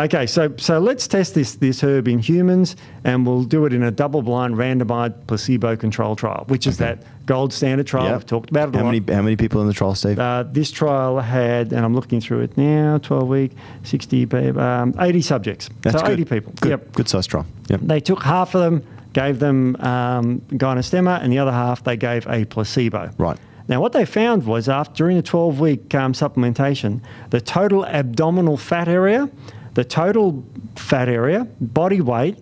Okay, so so let's test this this herb in humans, and we'll do it in a double-blind, randomized, placebo-controlled trial, which is that gold standard trial Yep. we've talked about. It a How lot. many how many people in the trial, Steve? Uh, this trial had, and I'm looking through it now, 12 week, 60, people, um, 80 subjects. That's so good. 80 people. Good, Yep. good size trial. Yep. They took half of them, gave them um, gynostemma, and the other half they gave a placebo. Right. Now, what they found was after during the 12 week um, supplementation, the total abdominal fat area, the total fat area, body weight,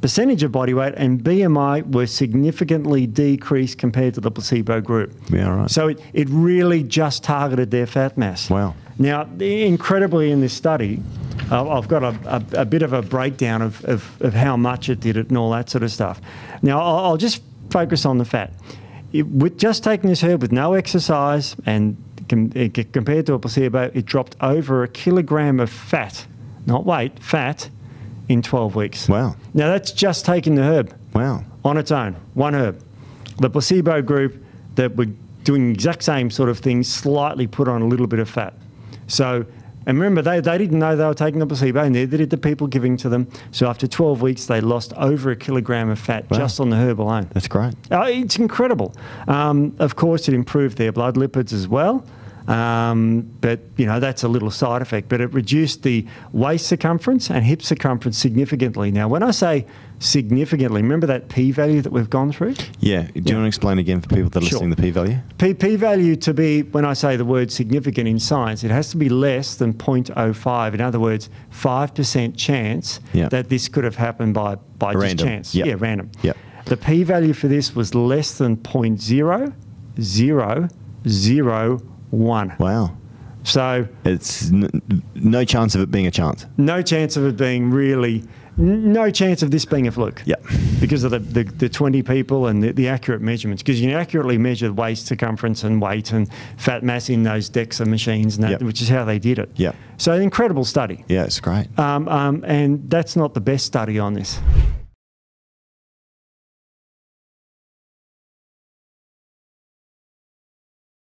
percentage of body weight, and BMI were significantly decreased compared to the placebo group. Yeah, right. So it, it really just targeted their fat mass. Wow. Now, incredibly in this study, uh, I've got a, a, a bit of a breakdown of, of, of how much it did it and all that sort of stuff. Now, I'll, I'll just focus on the fat. It, with just taking this herb with no exercise and com, uh, compared to a placebo, it dropped over a kilogram of fat, not weight, fat, in 12 weeks. Wow. Now, that's just taking the herb Wow. on its own, one herb. The placebo group that were doing the exact same sort of thing slightly put on a little bit of fat. So, and remember, they, they didn't know they were taking the placebo, and neither did the people giving to them. So after 12 weeks, they lost over a kilogram of fat Wow. just on the herb alone. That's great. Oh, it's incredible. Um, of course, it improved their blood lipids as well. Um, but you know that's a little side effect. But it reduced the waist circumference and hip circumference significantly. Now, when I say significantly, remember that p-value that we've gone through. Yeah. Do you want to explain again for people that are Sure. listening the p-value? P, p-value to be when I say the word significant in science, it has to be less than 0.05. In other words, five percent chance Yeah. that this could have happened by by just Random. chance. Yep. Yeah, random. Yep. The p-value for this was less than 0.0001. Wow. So It's n- no chance of it being a chance. no chance of it being really, no chance of this being a fluke. Yep. Because of the, the, the 20 people and the, the accurate measurements. Because you can accurately measure waist circumference and weight and fat mass in those decks DEXA machines, and that, Yep. which is how they did it. Yep. So, an incredible study. Yeah, it's great. Um, um, and that's not the best study on this.